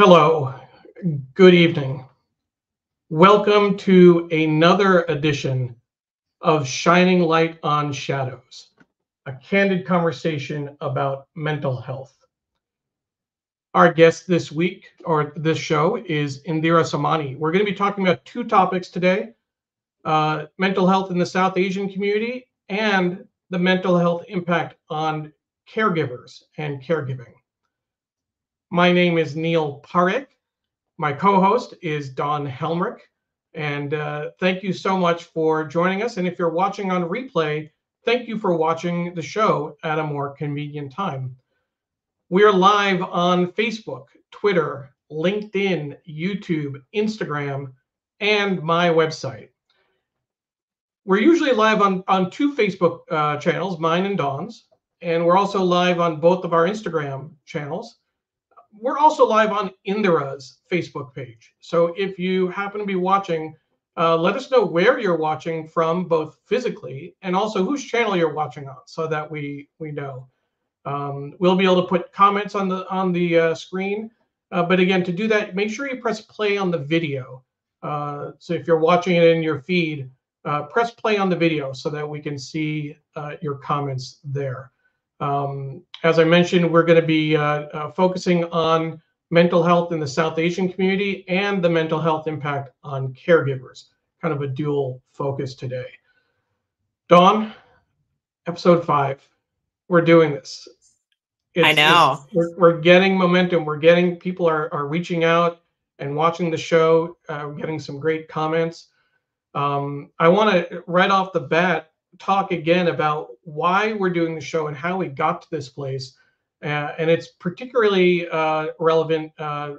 Hello, good evening. Welcome to another edition of Shining Light on Shadows, a candid conversation about mental health. Our guest this week, or this show, is Indira Somani. We're going to be talking about two topics today uh, mental health in the South Asian community and the mental health impact on caregivers and caregiving. My name is Neil Parekh. My co host is Dawn Helmrich. And uh, thank you so much for joining us. And if you're watching on replay, thank you for watching the show at a more convenient time. We are live on Facebook, Twitter, LinkedIn, YouTube, Instagram, and my website. We're usually live on, on two Facebook uh, channels, mine and Dawn's, and we're also live on both of our Instagram channels we're also live on Indira's Facebook page. So if you happen to be watching, uh, let us know where you're watching from, both physically and also whose channel you're watching on, so that we we know. Um, we'll be able to put comments on the on the uh, screen, uh, but again, to do that, make sure you press play on the video. Uh, so if you're watching it in your feed, uh, press play on the video so that we can see uh, your comments there. Um, as I mentioned, we're going to be uh, uh, focusing on mental health in the South Asian community and the mental health impact on caregivers, kind of a dual focus today. Dawn, episode five, we're doing this. It's, I know. We're, we're getting momentum. We're getting people are, are reaching out and watching the show, uh, getting some great comments. Um, I want to right off the bat talk again about why we're doing the show and how we got to this place. Uh, and it's particularly uh, relevant uh,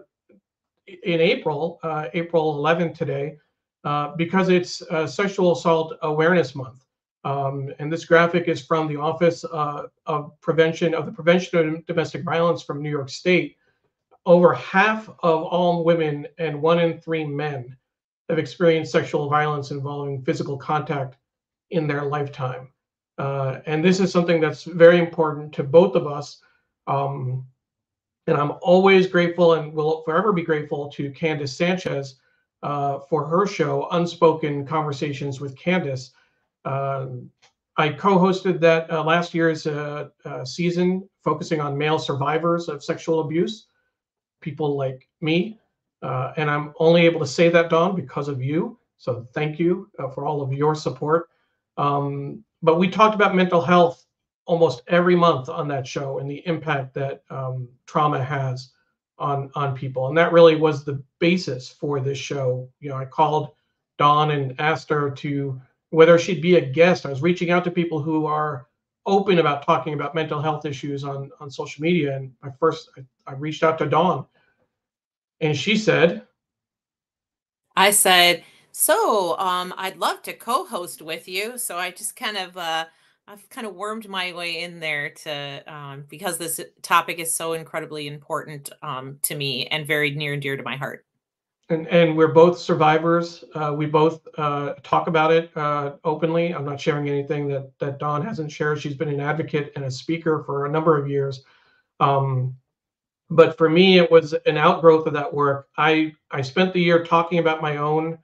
in April, uh, April 11th today, uh, because it's uh, Sexual Assault Awareness Month. Um, and this graphic is from the Office of Prevention of the Prevention of Domestic Violence from New York State. Over half of all women and one in three men have experienced sexual violence involving physical contact in their lifetime. Uh, and this is something that's very important to both of us. Um, and I'm always grateful and will forever be grateful to Candace Sanchez uh, for her show, Unspoken Conversations with Candace. Um, I co-hosted that uh, last year's uh, uh, season, focusing on male survivors of sexual abuse, people like me. Uh, and I'm only able to say that, Dawn, because of you. So thank you for all of your support. Um, but we talked about mental health almost every month on that show and the impact that um, trauma has on on people, and that really was the basis for this show. You know, I called Dawn and asked her to whether she'd be a guest. I was reaching out to people who are open about talking about mental health issues on on social media, and I first I, I reached out to Dawn, and she said, "I said." So, um, I'd love to co-host with you. So I just kind of uh I've kind of wormed my way in there to um because this topic is so incredibly important um to me and very near and dear to my heart. And and we're both survivors. Uh, we both uh, talk about it uh, openly. I'm not sharing anything that that Dawn hasn't shared. She's been an advocate and a speaker for a number of years. Um, but for me, it was an outgrowth of that work. I I spent the year talking about my own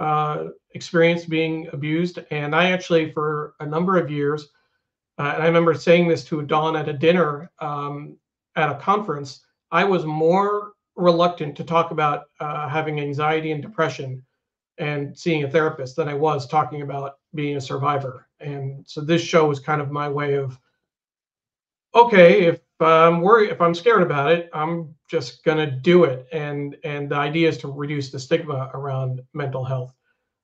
uh, experience being abused. And I actually, for a number of years, uh, and I remember saying this to Dawn at a dinner um, at a conference, I was more reluctant to talk about uh, having anxiety and depression and seeing a therapist than I was talking about being a survivor. And so this show was kind of my way of, okay, if I'm worried, if I'm scared about it, I'm just gonna do it. And and the idea is to reduce the stigma around mental health.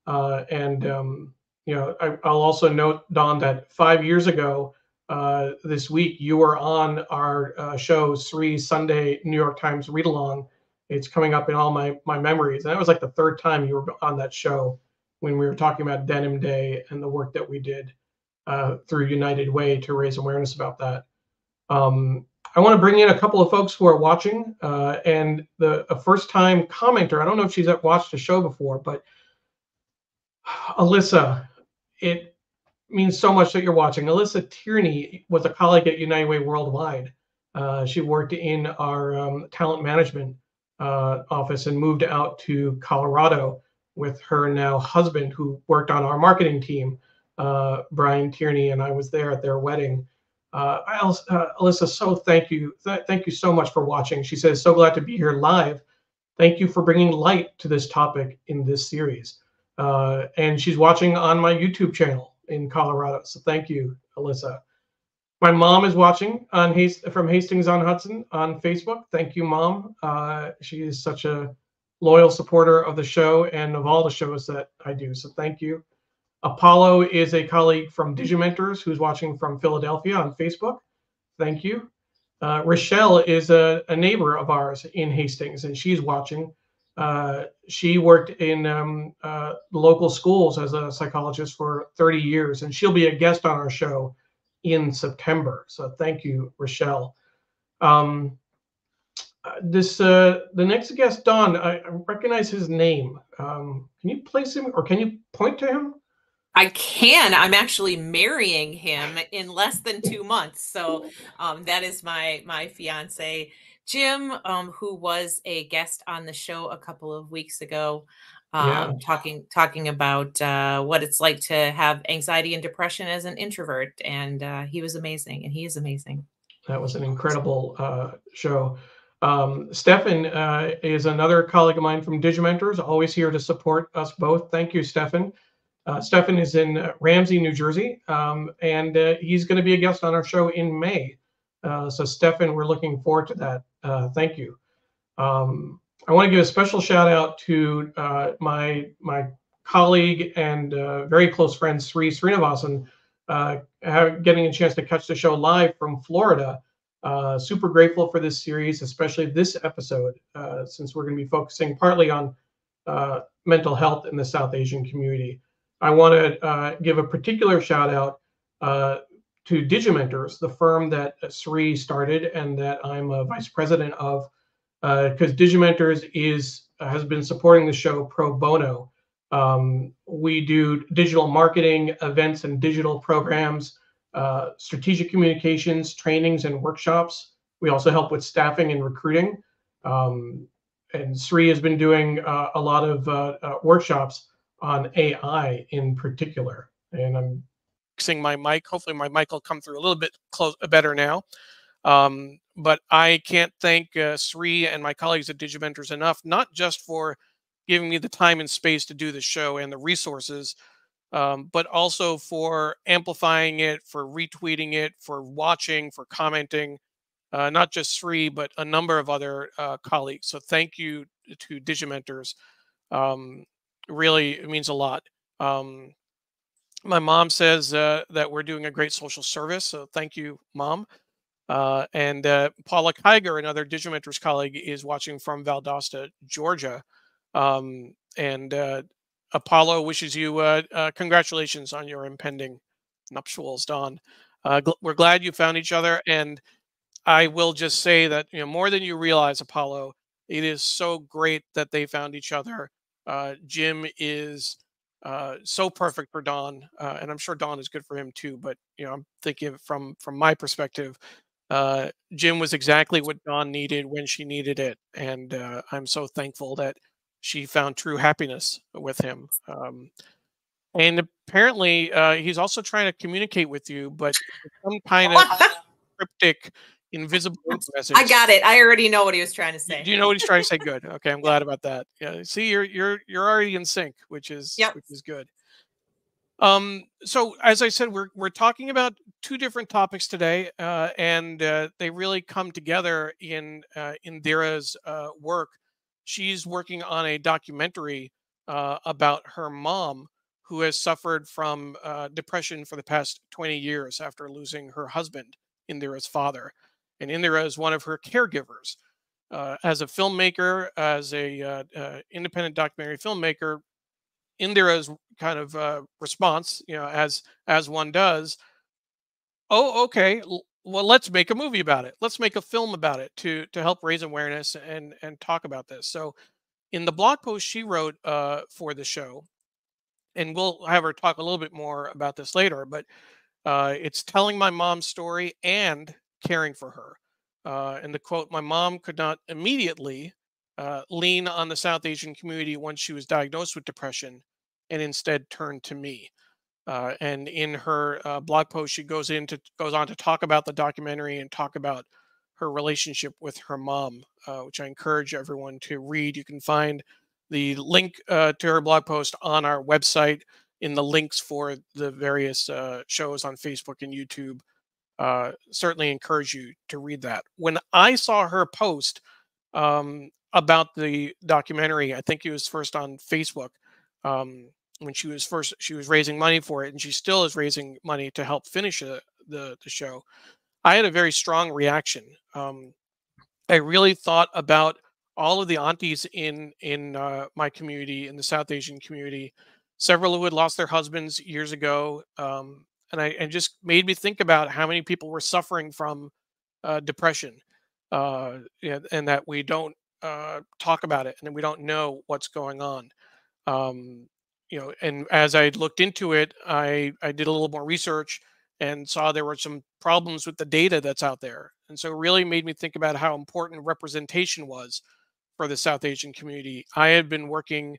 Uh, and um, you know, I, will also note, Dawn that five years ago uh, this week you were on our uh, show, Sri Sunday New York Times Read Along. It's coming up in all my my memories, and that was like the third time you were on that show when we were talking about Denim Day and the work that we did uh, through United Way to raise awareness about that. Um, I want to bring in a couple of folks who are watching, uh, and the a first time commenter. I don't know if she's watched the show before, but Alyssa, it means so much that you're watching. Alyssa Tierney was a colleague at United Way Worldwide. Uh, she worked in our um, talent management uh, office and moved out to Colorado with her now husband, who worked on our marketing team, uh, Brian Tierney, and I was there at their wedding. Uh, uh, Alyssa, so thank you. Th- thank you so much for watching. She says, so glad to be here live. Thank you for bringing light to this topic in this series. Uh, and she's watching on my YouTube channel in Colorado. So thank you, Alyssa. My mom is watching on Hast- from Hastings on Hudson on Facebook. Thank you, mom. Uh, she is such a loyal supporter of the show and of all the shows that I do. So thank you. Apollo is a colleague from Digimentors who's watching from Philadelphia on Facebook. Thank you. Uh, Rochelle is a, a, neighbor of ours in Hastings, and she's watching. Uh, she worked in um, uh, local schools as a psychologist for 30 years, and she'll be a guest on our show in September. So thank you, Rochelle. Um, uh, this uh, the next guest, Dawn. I, I recognize his name. Um, can you place him, or can you point to him? I can. I'm actually marrying him in less than two months. So um, that is my my fiance, Jim, um, who was a guest on the show a couple of weeks ago, um, yeah. talking talking about uh, what it's like to have anxiety and depression as an introvert, and uh, he was amazing, and he is amazing. That was an incredible uh, show. Um, Stefan uh, is another colleague of mine from Digimentors, always here to support us both. Thank you, Stefan. Uh, Stefan is in uh, Ramsey, New Jersey, um, and uh, he's going to be a guest on our show in May. Uh, so, Stefan, we're looking forward to that. Uh, thank you. Um, I want to give a special shout out to my my colleague and very close friend Sri Srinivasan, getting a chance to catch the show live from Florida. super grateful for this series, especially this episode, since we're going to be focusing partly on mental health in the South Asian community. I want to uh, give a particular shout out uh, to Digimentors, the firm that Sri started and that I'm a vice president of, because uh, Digimentors is has been supporting the show pro bono. Um, we do digital marketing events and digital programs, uh, strategic communications, trainings, and workshops. We also help with staffing and recruiting. Um, and Sri has been doing uh, a lot of uh, workshops on AI in particular. And I'm fixing my mic. Hopefully, my mic will come through a little bit close, better now. Um, but I can't thank uh, Sri and my colleagues at Digimentors enough, not just for giving me the time and space to do the show and the resources, um, but also for amplifying it, for retweeting it, for watching, for commenting. Uh, not just Sri, but a number of other uh, colleagues. So thank you to Digimentors. Um, really it means a lot. Um, my mom says uh, that we're doing a great social service, so thank you, mom. Uh, and uh, Paula Kiger, another Digimentors colleague, is watching from Valdosta, Georgia. Um, and uh, Apollo wishes you uh, congratulations on your impending nuptials, Dawn. Gl we're glad you found each other, and I will just say that you know more than you realize, Apollo. It is so great that they found each other uh, Jim is uh, so perfect for Dawn, uh, and I'm sure Dawn is good for him too. But you know, I'm thinking from from my perspective, uh, Jim was exactly what Dawn needed when she needed it, and uh, I'm so thankful that she found true happiness with him. Um, and apparently, uh, he's also trying to communicate with you, but some kind of cryptic invisible message. I got it. I already know what he was trying to say. Do you know what he's trying to say? Good. Okay, I'm glad about that. Yeah. See, you're you're you're already in sync, which is yep. which is good. Um. So as I said, we're we're talking about two different topics today, uh, and uh, they really come together in uh, Indira's uh, work. She's working on a documentary uh, about her mom, who has suffered from uh, depression for the past 20 years after losing her husband, Indira's father and Indira is one of her caregivers. Uh, as a filmmaker, as a uh, uh, independent documentary filmmaker, Indira's kind of uh, response, you know, as as one does, oh, okay, well, let's make a movie about it. Let's make a film about it to to help raise awareness and and talk about this. So, in the blog post she wrote uh, for the show, and we'll have her talk a little bit more about this later, but uh, it's telling my mom's story and caring for her. Uh, and the quote, my mom could not immediately uh, lean on the South Asian community once she was diagnosed with depression, and instead turned to me. Uh, and in her uh, blog post, she goes into goes on to talk about the documentary and talk about her relationship with her mom, uh, which I encourage everyone to read. You can find the link uh, to her blog post on our website in the links for the various shows on Facebook and YouTube. Uh, certainly encourage you to read that. When I saw her post um, about the documentary, I think it was first on Facebook. Um, when she was first she was raising money for it and she still is raising money to help finish the the, the show i had a very strong reaction um, i really thought about all of the aunties in in uh, my community in the south asian community several who had lost their husbands years ago um, and i and just made me think about how many people were suffering from uh, depression uh, and that we don't uh, talk about it and we don't know what's going on um, you know, and as I looked into it, I I did a little more research and saw there were some problems with the data that's out there, and so it really made me think about how important representation was for the South Asian community. I had been working,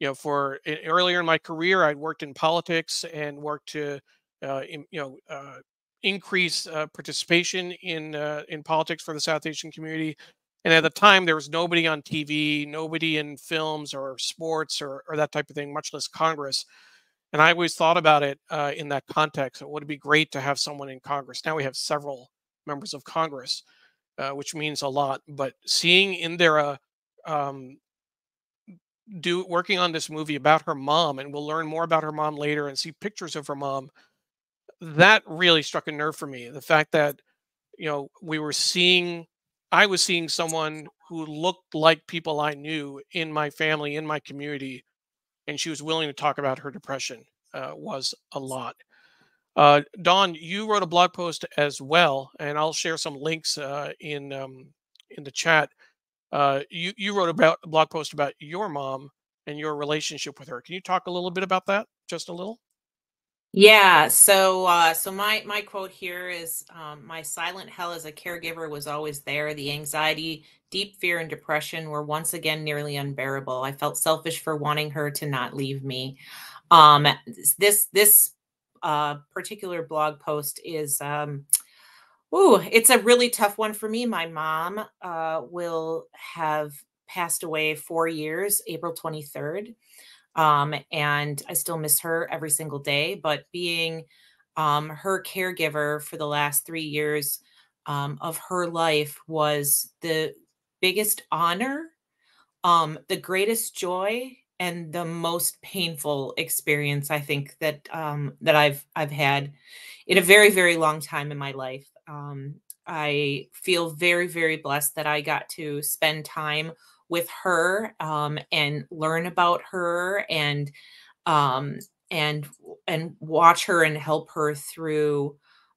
you know, for earlier in my career, I'd worked in politics and worked to, in, you know, uh, increase uh, participation in uh, in politics for the South Asian community. And at the time, there was nobody on TV, nobody in films or sports or, or that type of thing, much less Congress. And I always thought about it uh, in that context. It would be great to have someone in Congress. Now we have several members of Congress, uh, which means a lot. But seeing Indira um, do working on this movie about her mom, and we'll learn more about her mom later and see pictures of her mom. That really struck a nerve for me. The fact that you know we were seeing I was seeing someone who looked like people I knew in my family, in my community, and she was willing to talk about her depression uh, was a lot. Uh, Dawn, you wrote a blog post as well, and I'll share some links uh, in um, in the chat. Uh, you you wrote about a blog post about your mom and your relationship with her. Can you talk a little bit about that, just a little? Yeah, so uh, so my my quote here is um, my silent hell as a caregiver was always there. The anxiety, deep fear, and depression were once again nearly unbearable. I felt selfish for wanting her to not leave me. Um, this this uh, particular blog post is um, ooh, it's a really tough one for me. My mom uh, will have passed away four years, April twenty third. Um, and I still miss her every single day. But being um, her caregiver for the last three years um, of her life was the biggest honor, um, the greatest joy, and the most painful experience I think that um, that I've I've had in a very very long time in my life. Um, I feel very very blessed that I got to spend time with her um, and learn about her and um, and and watch her and help her through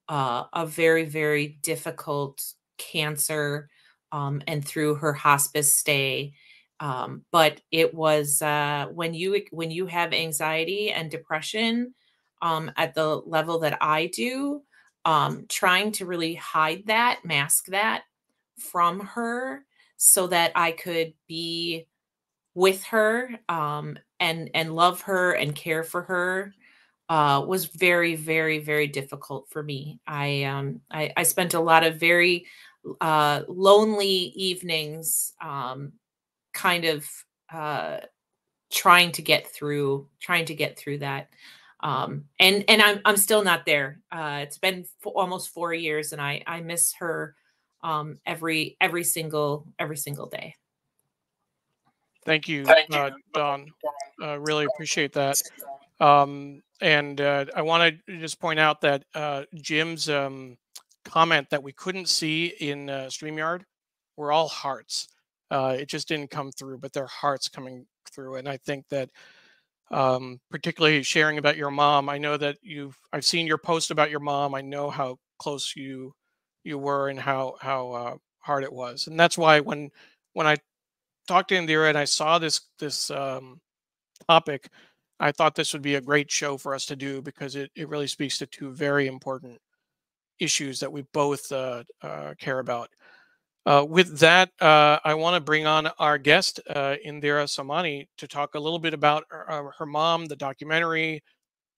uh, a very very difficult cancer um, and through her hospice stay. Um, but it was uh, when you when you have anxiety and depression um, at the level that I do, um, trying to really hide that, mask that from her so that I could be with her um, and and love her and care for her uh, was very very very difficult for me. I um I, I spent a lot of very uh, lonely evenings, um, kind of uh, trying to get through trying to get through that. Um, and and I'm I'm still not there. Uh, it's been almost four years, and I I miss her um, every every single every single day. Thank you, Thank you. Uh, Dawn. Uh, really appreciate that. Um, and uh, I want to just point out that uh, Jim's um, comment that we couldn't see in uh, StreamYard were all hearts. Uh, it just didn't come through, but they're hearts coming through. And I think that um, particularly sharing about your mom, I know that you've, I've seen your post about your mom. I know how close you you were and how how uh, hard it was. And that's why when when I talked to Indira and I saw this this um, topic, I thought this would be a great show for us to do because it, it really speaks to two very important issues that we both uh, uh, care about. Uh, with that, uh, I want to bring on our guest, uh, Indira Somani, to talk a little bit about her, uh, her, mom, the documentary,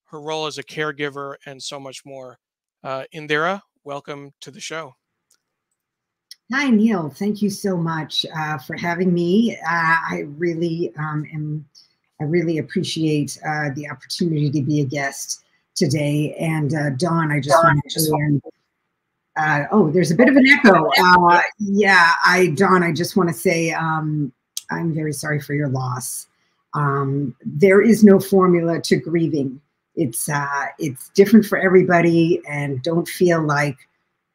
her role as a caregiver, and so much more. Indira, welcome to the show. Hi, Neil. Thank you so much uh, for having me. I really um, am. I really appreciate the opportunity to be a guest today. And Dawn, I just want to uh, oh, there's a bit of an echo. Uh, yeah, I, Dawn, I just want to say um, I'm very sorry for your loss. Um, there is no formula to grieving. It's uh, it's different for everybody, and don't feel like,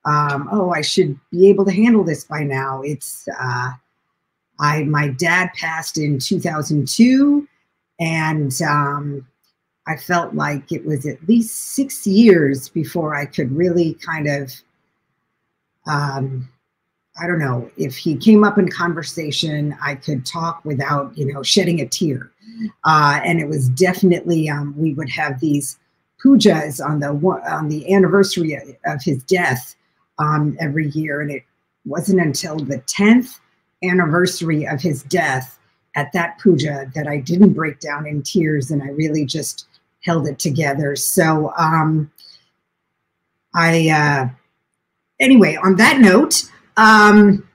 um, oh, I should be able to handle this by now. It's uh, I my dad passed in 2002, and um, I felt like it was at least six years before I could really kind of um, I don't know, if he came up in conversation, I could talk without, you know, shedding a tear. Uh, and it was definitely, um, we would have these pujas on the on the anniversary of his death um, every year. And it wasn't until the 10th anniversary of his death at that puja that I didn't break down in tears and I really just held it together. So um, I, uh, anyway, on that note, um,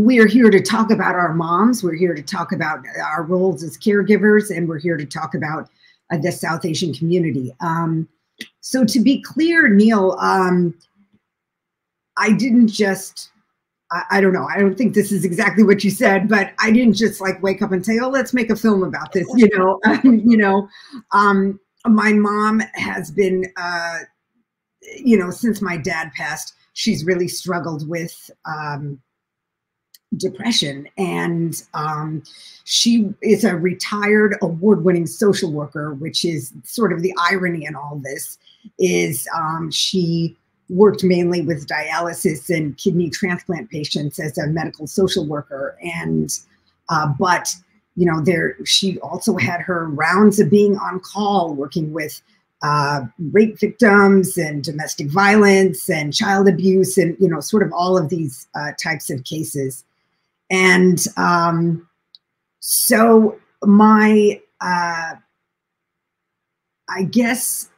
we are here to talk about our moms. We're here to talk about our roles as caregivers, and we're here to talk about uh, the South Asian community. Um, so, to be clear, Neil, um, I didn't just, I, I, don't know, I don't think this is exactly what you said, but I didn't just like wake up and say, oh, let's make a film about this, you know, you know. Um, my mom has been, uh, you know, since my dad passed, she's really struggled with um, depression. And um, she is a retired award winning social worker, which is sort of the irony in all this is um, she worked mainly with dialysis and kidney transplant patients as a medical social worker. And, uh, but, you know, there, she also had her rounds of being on call working with uh, rape victims and domestic violence and child abuse and you know sort of all of these uh, types of cases and um, so my uh, i guess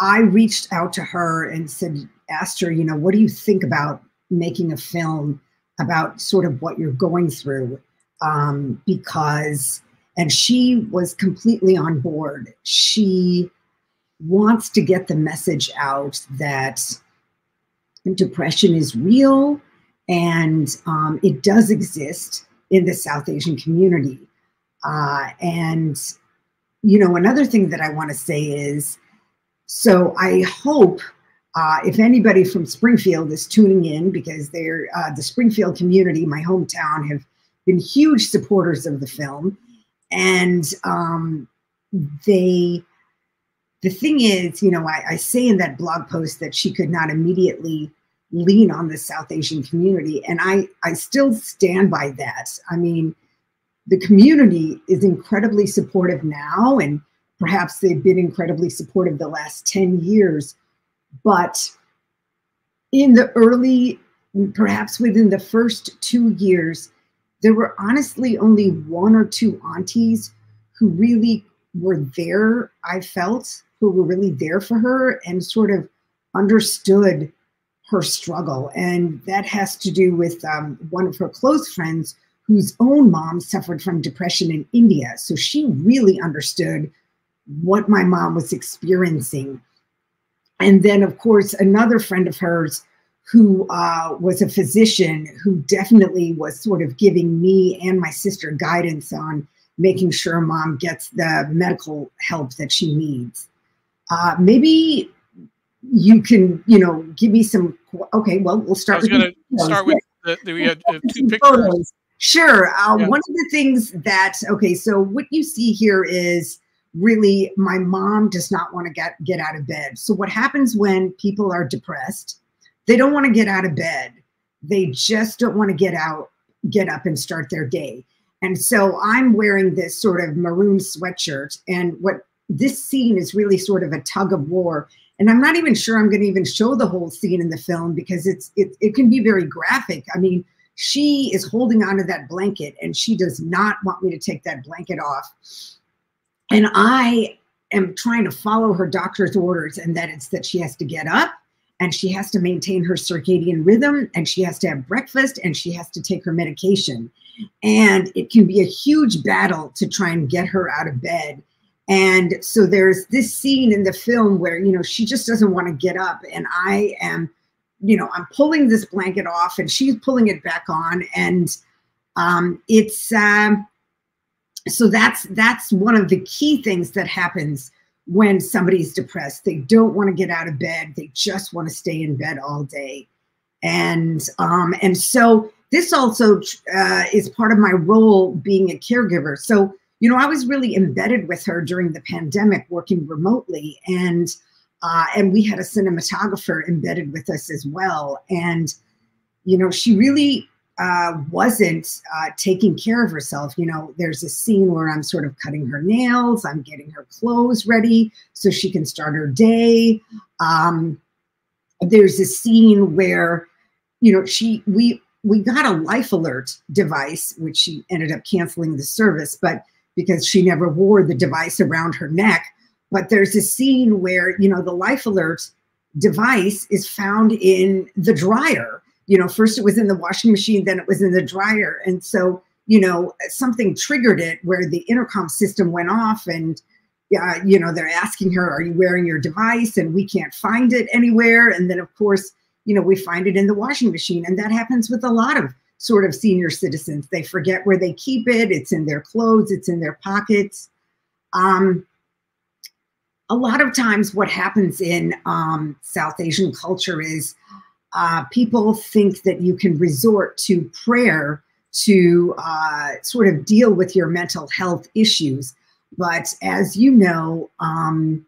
i reached out to her and said asked her you know what do you think about making a film about sort of what you're going through? Um, because and she was completely on board. She wants to get the message out that depression is real and um, it does exist in the South Asian community. Uh, and, you know, another thing that I want to say is so I hope uh, if anybody from Springfield is tuning in, because they're uh, the Springfield community, my hometown, have been huge supporters of the film. And um, they, the thing is, you know, I, I say in that blog post that she could not immediately lean on the South Asian community. And I, I still stand by that. I mean, the community is incredibly supportive now, and perhaps they've been incredibly supportive the last 10 years. But in the early, perhaps within the first two years, there were honestly only one or two aunties who really were there, I felt, who were really there for her and sort of understood her struggle. And that has to do with um, one of her close friends whose own mom suffered from depression in India. So she really understood what my mom was experiencing. And then, of course, another friend of hers who uh, was a physician who definitely was sort of giving me and my sister guidance on making sure mom gets the medical help that she needs. Uh, maybe you can, you know, give me some. Okay, well, we'll start. I was going to start with the, the, we had uh, two pictures. Photos. Sure. Uh, yeah. One of the things that okay, so what you see here is really my mom does not want to get get out of bed. So what happens when people are depressed? They don't want to get out of bed. They just don't want to get out, get up and start their day. And so I'm wearing this sort of maroon sweatshirt. And what this scene is really sort of a tug of war. And I'm not even sure I'm going to even show the whole scene in the film because it's it, it can be very graphic. I mean, she is holding onto that blanket and she does not want me to take that blanket off. And I am trying to follow her doctor's orders, and that it's that she has to get up and she has to maintain her circadian rhythm and she has to have breakfast and she has to take her medication. And it can be a huge battle to try and get her out of bed. And so there's this scene in the film where, you know, she just doesn't want to get up. And I am, you know, I'm pulling this blanket off and she's pulling it back on. And um, it's, um, so that's that's one of the key things that happens when somebody's depressed. They don't want to get out of bed. They just want to stay in bed all day. And um, and so this also uh, is part of my role being a caregiver. So you know, I was really embedded with her during the pandemic, working remotely, and uh, and we had a cinematographer embedded with us as well. And you know, she really uh, wasn't uh, taking care of herself. You know, there's a scene where I'm sort of cutting her nails, I'm getting her clothes ready so she can start her day. Um, there's a scene where, you know, she we we got a life alert device, which she ended up canceling the service, but because she never wore the device around her neck. But there's a scene where, you know, the life alert device is found in the dryer you know, first it was in the washing machine, then it was in the dryer. And so, you know, something triggered it where the intercom system went off and, yeah, you know, they're asking her, are you wearing your device? And we can't find it anywhere. And then, of course, you know, we find it in the washing machine. And that happens with a lot of sort of senior citizens. They forget where they keep it. It's in their clothes, it's in their pockets. Um, a lot of times what happens in um, South Asian culture is uh, people think that you can resort to prayer to uh, sort of deal with your mental health issues. But as you know, um,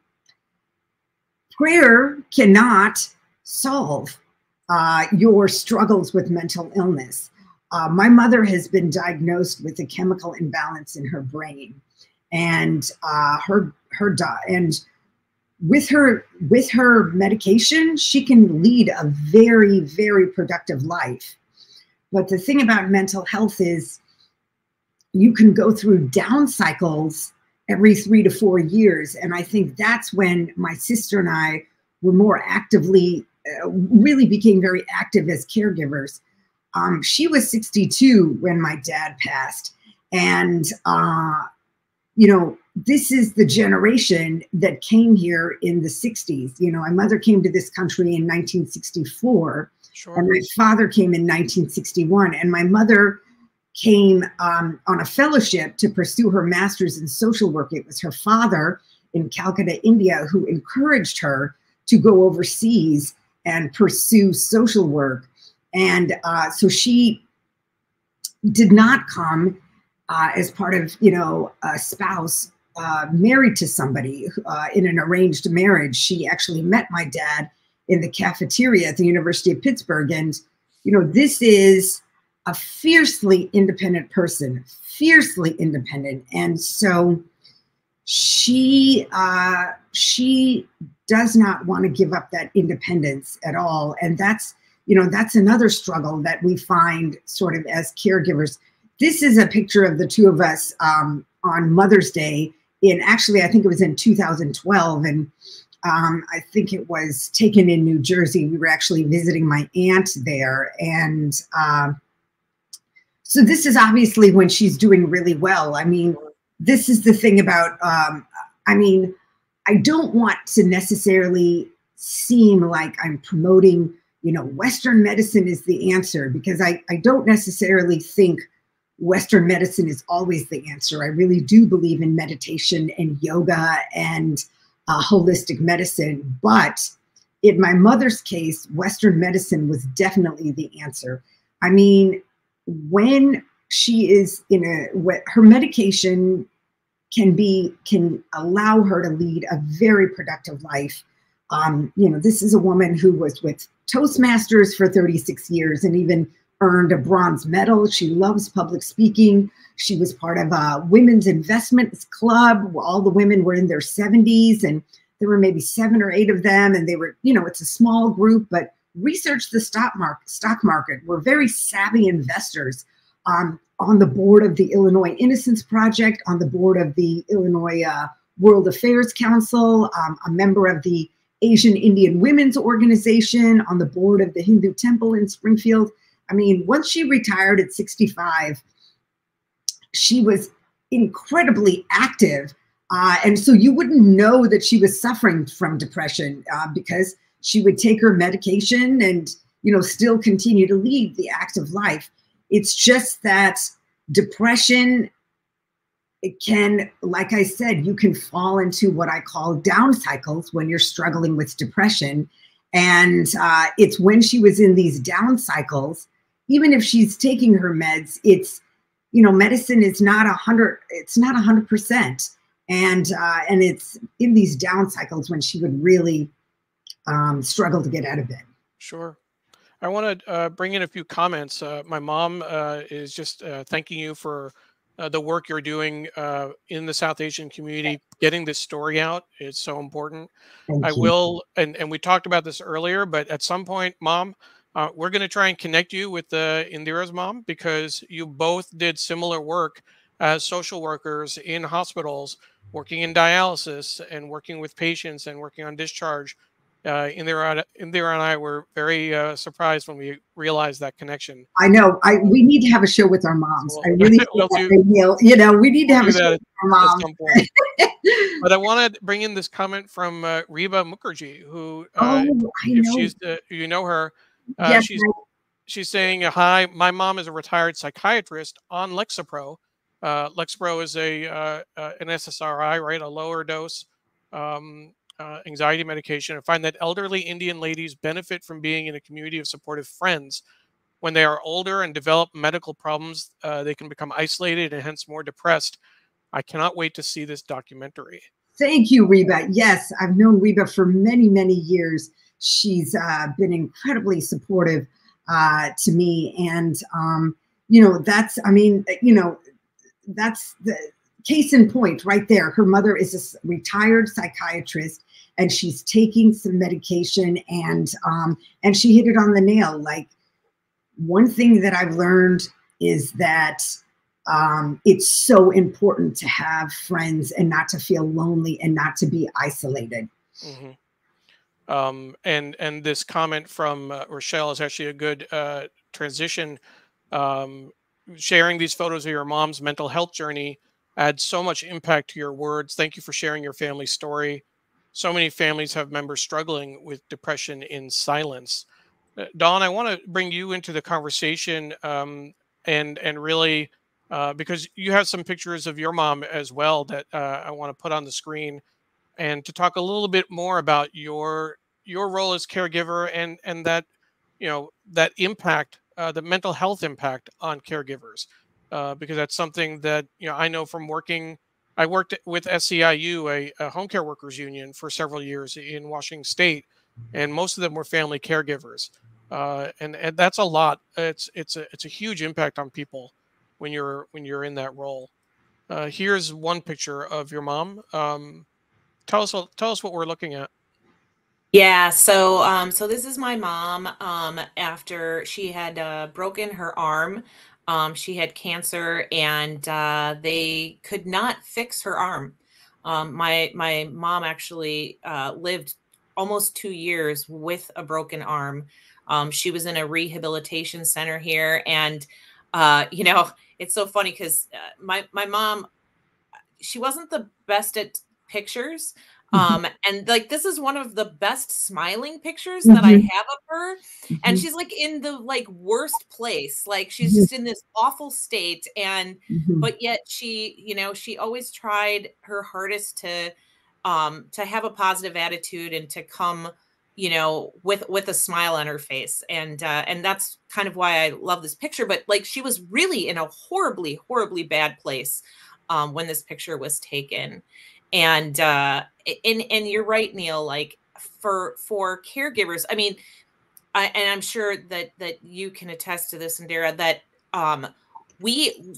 prayer cannot solve uh, your struggles with mental illness. Uh, my mother has been diagnosed with a chemical imbalance in her brain, and uh, her her and with her with her medication she can lead a very very productive life. But the thing about mental health is you can go through down cycles every three to four years. And i think that's when my sister and i were more actively uh, really became very active as caregivers um, she was 62 when my dad passed and uh, you know this is the generation that came here in the 60s. You know, my mother came to this country in 1964, sure. and my father came in 1961. And my mother came um, on a fellowship to pursue her master's in social work. It was her father in Calcutta, India, who encouraged her to go overseas and pursue social work. And uh, so she did not come uh, as part of, you know, a spouse uh, married to somebody uh, in an arranged marriage. She actually met my dad in the cafeteria at the University of Pittsburgh. And, you know, this is a fiercely independent person, fiercely independent. And so she, uh, she does not want to give up that independence at all. And that's, you know, that's another struggle that we find sort of as caregivers. This is a picture of the two of us um, on Mother's Day in actually, I think it was in 2012. And um, I think it was taken in New Jersey. We were actually visiting my aunt there. And uh, so this is obviously when she's doing really well. I mean, this is the thing about, um, I mean, I don't want to necessarily seem like I'm promoting, you know, Western medicine is the answer because I, I don't necessarily think Western medicine is always the answer. I really do believe in meditation and yoga and uh, holistic medicine. But in my mother's case, Western medicine was definitely the answer. I mean, when she is in a, her medication can be, can allow her to lead a very productive life. Um, you know, this is a woman who was with Toastmasters for 36 years and even earned a bronze medal. She loves public speaking. She was part of a women's investments club. All the women were in their 70s and there were maybe seven or eight of them, and they were, you know, it's a small group, but researched the stock market. Stock market. We're very savvy investors. Um, on the board of the Illinois Innocence Project, on the board of the Illinois uh, World Affairs Council, um, a member of the Asian Indian Women's Organization, on the board of the Hindu Temple in Springfield. I mean, once she retired at 65, she was incredibly active. Uh, and so you wouldn't know that she was suffering from depression uh, because she would take her medication and, you know, still continue to lead the active life. It's just that depression it can, like I said, you can fall into what I call down cycles when you're struggling with depression. And uh, it's when she was in these down cycles, even if she's taking her meds, it's, you know, medicine is not a hundred, it's not a hundred percent. And, uh, and it's in these down cycles when she would really um, struggle to get out of bed. Sure. I want to uh, bring in a few comments. Uh, my mom uh, is just uh, thanking you for uh, the work you're doing uh, in the South Asian community, getting this story out. is so important. Thank I you. will, and, and we talked about this earlier, but at some point, mom, uh, we're going to try and connect you with uh, Indira's mom because you both did similar work as social workers in hospitals, working in dialysis and working with patients and working on discharge uh, Indira, Indira and I were very uh, surprised when we realized that connection. I know. I we need to have a show with our moms. I really we'll do- Neil. You know, we need to have do a show with our moms. but I want to bring in this comment from uh, Reba Mukherjee, who, uh, oh, I if know. she's uh, you know her, uh, yes, she's I- she's saying, "Hi, my mom is a retired psychiatrist on Lexapro. Uh, Lexapro is a uh, uh, an SSRI, right? A lower dose um, uh, anxiety medication. I find that elderly Indian ladies benefit from being in a community of supportive friends. When they are older and develop medical problems, uh, they can become isolated and hence more depressed. I cannot wait to see this documentary. Thank you, Reba. Yes, I've known Reba for many, many years. She's uh, been incredibly supportive uh, to me. And, um, you know, that's, I mean, you know, that's the case in point right there. Her mother is a retired psychiatrist and she's taking some medication and, um, and she hit it on the nail. Like, one thing that I've learned is that um, it's so important to have friends and not to feel lonely and not to be isolated. hmm Um, and and this comment from uh, Rochelle is actually a good uh, transition. Um, sharing these photos of your mom's mental health journey adds so much impact to your words. Thank you for sharing your family story. So many families have members struggling with depression in silence. Uh, Dawn, I want to bring you into the conversation um, and and really uh, because you have some pictures of your mom as well that uh, I want to put on the screen and to talk a little bit more about your your role as caregiver and and that you know that impact uh, the mental health impact on caregivers uh, because that's something that you know I know from working I worked with SEIU a, a home care workers union for several years in Washington State and most of them were family caregivers uh, and and that's a lot it's it's a it's a huge impact on people when you're when you're in that role uh, here's one picture of your mom um, tell us what- tell us what we're looking at. Yeah, so um so this is my mom um after she had uh broken her arm. Um she had cancer and uh they could not fix her arm. Um my my mom actually uh lived almost 2 years with a broken arm. Um she was in a rehabilitation center here and uh you know, it's so funny cuz uh, my my mom she wasn't the best at pictures um and like this is one of the best smiling pictures that i Mhm. have of her and Mhm, she's like in the like worst place like she's Mhm. just in this awful state and but yet she you know she always tried her hardest to um to have a positive attitude and to come you know with with a smile on her face and uh and that's kind of why i love this picture but like she was really in a horribly horribly bad place um when this picture was taken and uh and and you're right neil like for for caregivers i mean I, and i'm sure that that you can attest to this indira that um we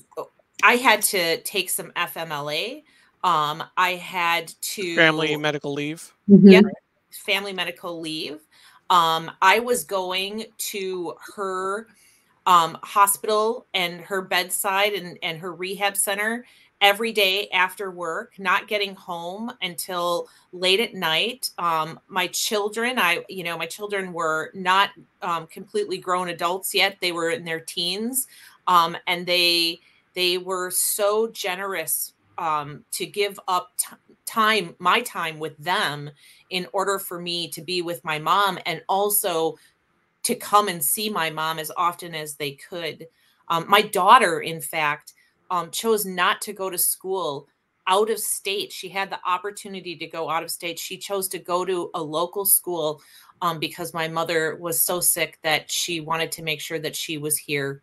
i had to take some fmla Um, I had to Family medical leave. Mhm. Family medical leave. Um, I was going to her um, hospital and her bedside and, and her rehab center every day after work, not getting home until late at night. Um, my children, I, you know, my children were not um, completely grown adults yet. They were in their teens. Um, and they, they were so generous um, to give up time, my time with them in order for me to be with my mom and also to come and see my mom as often as they could. Um, my daughter, in fact, um, chose not to go to school out of state. She had the opportunity to go out of state. She chose to go to a local school um, because my mother was so sick that she wanted to make sure that she was here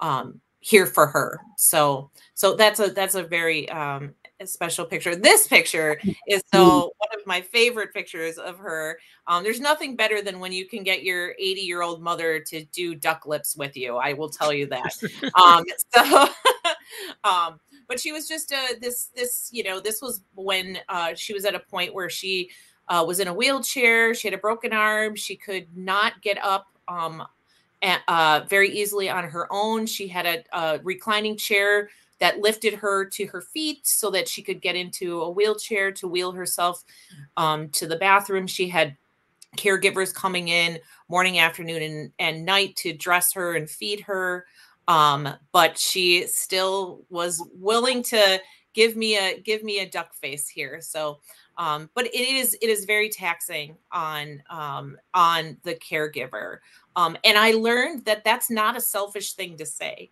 um, here for her. So so that's a that's a very um, special picture. This picture is so one of my favorite pictures of her. Um, there's nothing better than when you can get your 80 year old mother to do duck lips with you. I will tell you that. um, so, um, but she was just uh, this this you know this was when uh, she was at a point where she uh, was in a wheelchair. She had a broken arm. She could not get up. Um, uh, very easily on her own. She had a, a reclining chair that lifted her to her feet so that she could get into a wheelchair to wheel herself um, to the bathroom. She had caregivers coming in morning, afternoon, and, and night to dress her and feed her. Um, but she still was willing to give me a give me a duck face here. So, um, but it is it is very taxing on um, on the caregiver. Um, and I learned that that's not a selfish thing to say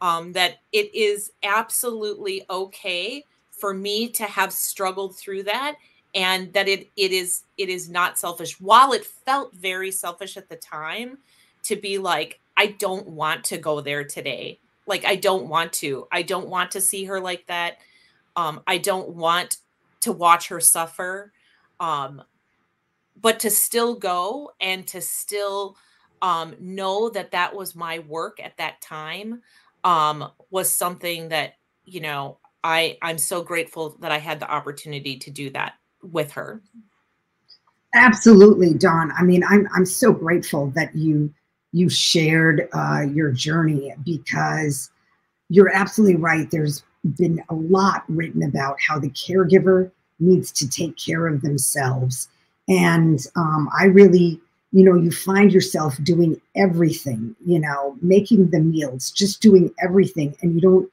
um, that it is absolutely okay for me to have struggled through that and that it it is it is not selfish while it felt very selfish at the time to be like i don't want to go there today like i don't want to i don't want to see her like that um i don't want to watch her suffer um but to still go and to still um know that that was my work at that time um, was something that you know I I'm so grateful that I had the opportunity to do that with her. Absolutely, Dawn. I mean, I'm I'm so grateful that you you shared uh, your journey because you're absolutely right. There's been a lot written about how the caregiver needs to take care of themselves, and um, I really you know, you find yourself doing everything, you know, making the meals, just doing everything. And you don't,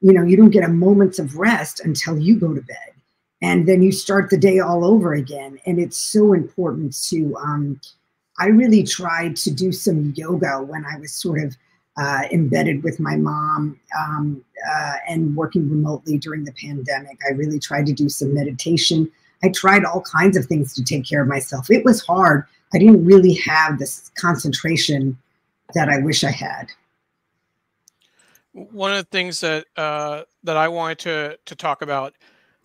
you know, you don't get a moment of rest until you go to bed. And then you start the day all over again. And it's so important to, um, I really tried to do some yoga when I was sort of uh, embedded with my mom um, uh, and working remotely during the pandemic. I really tried to do some meditation. I tried all kinds of things to take care of myself. It was hard I didn't really have this concentration that I wish I had. One of the things that uh, that I wanted to to talk about,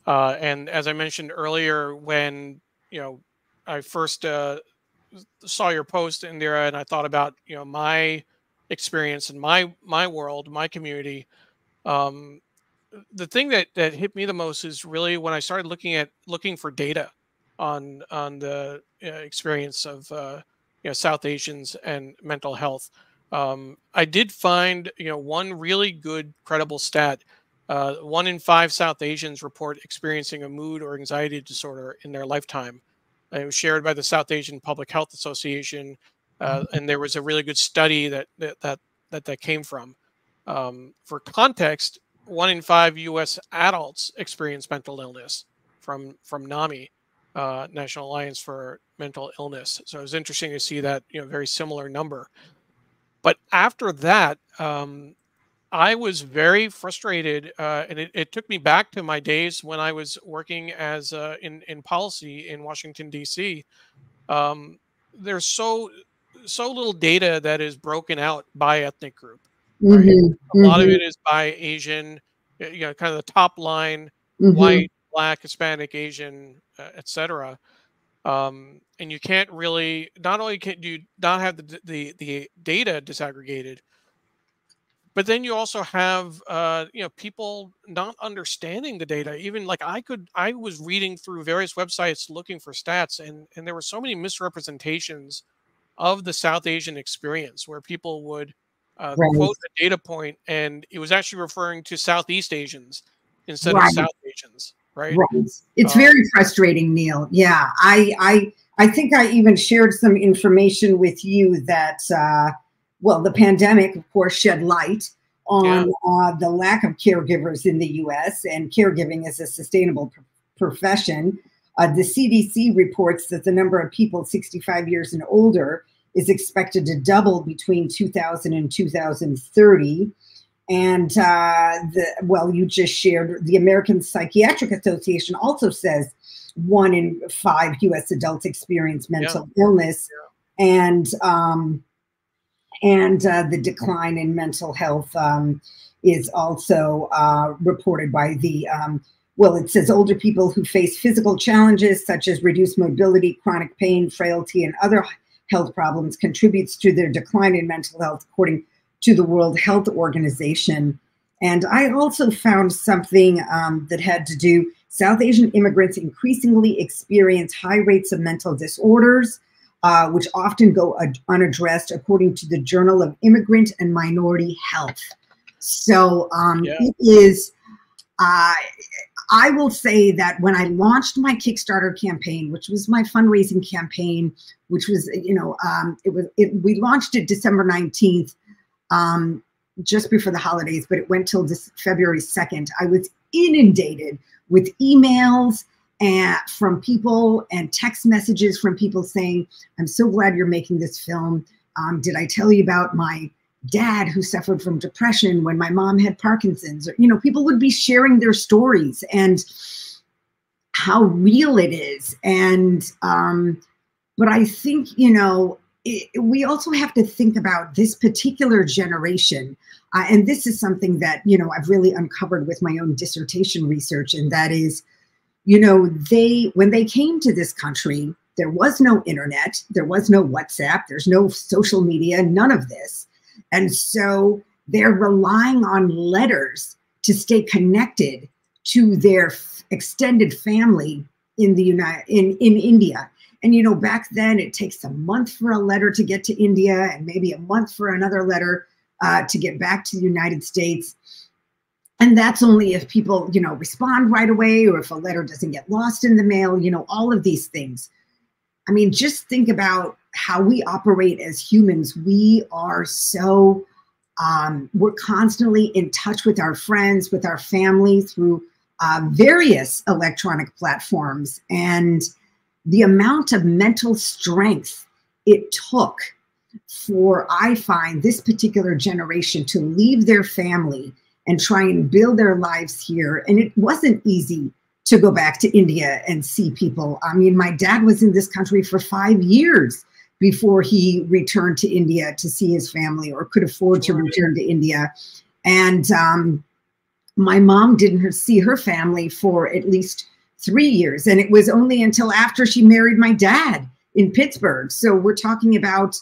uh, and as I mentioned earlier, when you know I first uh, saw your post, Indira, and I thought about you know my experience in my my world, my community. Um, the thing that that hit me the most is really when I started looking at looking for data on on the uh, experience of uh, you know South Asians and mental health. Um, I did find you know one really good credible stat. Uh, one in five South Asians report experiencing a mood or anxiety disorder in their lifetime. It was shared by the South Asian Public Health Association, uh, mm-hmm. and there was a really good study that that that that, that came from. Um, for context, one in five U.S. adults experience mental illness from from NAMI, uh, National Alliance for Mental Illness. So it was interesting to see that you know very similar number. But after that, um, I was very frustrated, uh, and it, it, took me back to my days when I was working as uh, in in policy in Washington D.C. Um, there's so so little data that is broken out by ethnic group. Right? Mm-hmm. A lot mm-hmm. of it is by Asian, you know, kind of the top line, mm-hmm. white, black, Hispanic, Asian, uh, etc. Um, and you can't really not only can you not have the, the the data disaggregated, but then you also have uh, you know people not understanding the data even like i could i was reading through various websites looking for stats and and there were so many misrepresentations of the south asian experience where people would uh, right. quote a data point and it was actually referring to southeast asians instead right. of south asians right right it's um, very frustrating neil yeah i i i think i even shared some information with you that uh well, the pandemic, of course, shed light on yeah. uh, the lack of caregivers in the US, and caregiving is a sustainable profession. Uh, the CDC reports that the number of people 65 years and older is expected to double between 2000 and 2030. And uh, the well, you just shared the American Psychiatric Association also says one in five U.S. adults experience mental yeah. illness, yeah. and um, and uh, the decline in mental health um, is also uh, reported by the um, well it says older people who face physical challenges such as reduced mobility chronic pain frailty and other health problems contributes to their decline in mental health according to the world health organization. And i also found something um, that had to do south asian immigrants increasingly experience high rates of mental disorders uh, which often go unaddressed, according to the Journal of Immigrant and Minority Health. So um, yeah. it is. Uh, I will say that when I launched my Kickstarter campaign, which was my fundraising campaign, which was you know um, it was it, we launched it December nineteenth, um, just before the holidays, but it went till this February second. I was inundated with emails and from people and text messages from people saying, I'm so glad you're making this film. Um, did I tell you about my dad who suffered from depression when my mom had Parkinson's? Or, you know, people would be sharing their stories and how real it is. And, um, but I think, you know, it, we also have to think about this particular generation. Uh, and this is something that, you know, I've really uncovered with my own dissertation research, and that is, you know, they, when they came to this country, there was no internet, there was no WhatsApp, there's no social media, none of this. And so they're relying on letters to stay connected to their extended family in the United in, in India. And you know, back then it takes a month for a letter to get to India and maybe a month for another letter uh, to get back to the United States. And that's only if people, you know, respond right away or if a letter doesn't get lost in the mail, you know, all of these things. I mean, just think about how we operate as humans. We are so, um, we're constantly in touch with our friends, with our family through uh, various electronic platforms. And the amount of mental strength it took for, I find, this particular generation to leave their family and try and build their lives here. And it wasn't easy to go back to India and see people. I mean, my dad was in this country for five years before he returned to India to see his family or could afford to return to India. And um, my mom didn't see her family for at least three years. And it was only until after she married my dad in Pittsburgh. So we're talking about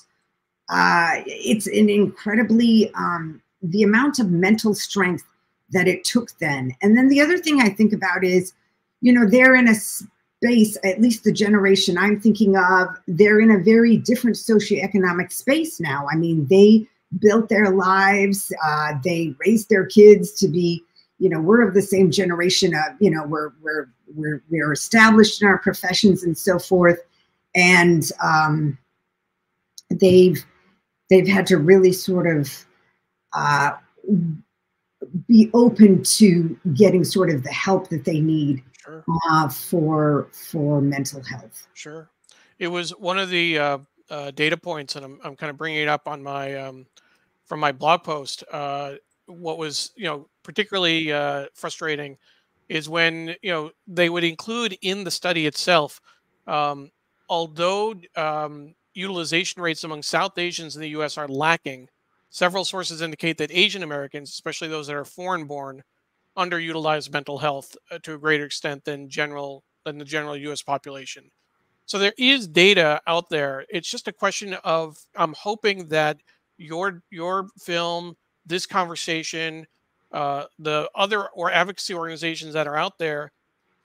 uh, it's an incredibly um, the amount of mental strength that it took then. And then the other thing I think about is, you know, they're in a space, at least the generation I'm thinking of, they're in a very different socioeconomic space now. I mean, they built their lives, uh, they raised their kids to be, you know, we're of the same generation of, you know, we're we're we're we're established in our professions and so forth. And um, they've they've had to really sort of uh, be open to getting sort of the help that they need sure. uh, for for mental health. Sure, it was one of the uh, uh, data points, and I'm I'm kind of bringing it up on my um, from my blog post. Uh, what was you know particularly uh, frustrating is when you know they would include in the study itself, um, although um, utilization rates among South Asians in the U.S. are lacking Several sources indicate that Asian Americans, especially those that are foreign born, underutilize mental health uh, to a greater extent than general than the general US population. So there is data out there. It's just a question of I'm hoping that your your film this conversation, uh, the other or advocacy organizations that are out there